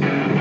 Thank